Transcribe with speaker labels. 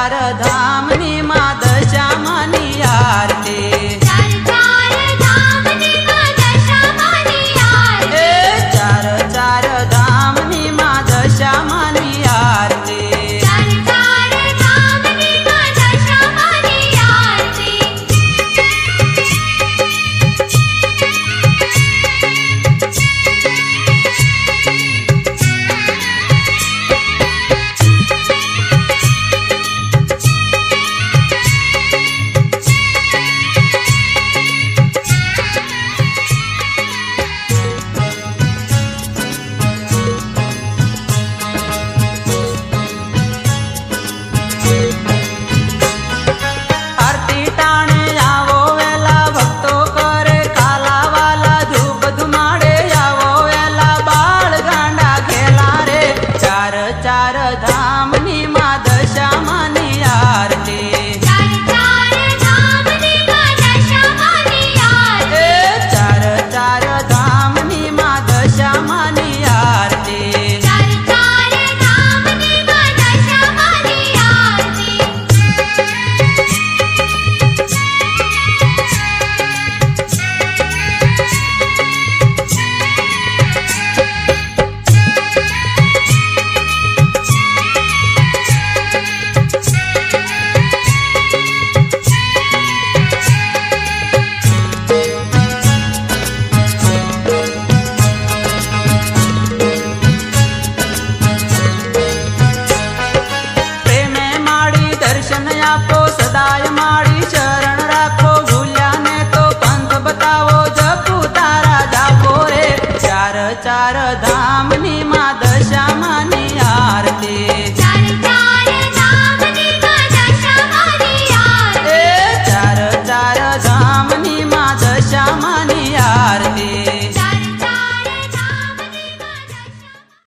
Speaker 1: शारदा ಸಮಾನ दर्शन आपो सदाय माड़ी चरण राखो, भूलिया ने तो पंथ बतावो, जपू तारा जापो रे। चार चार धाम नी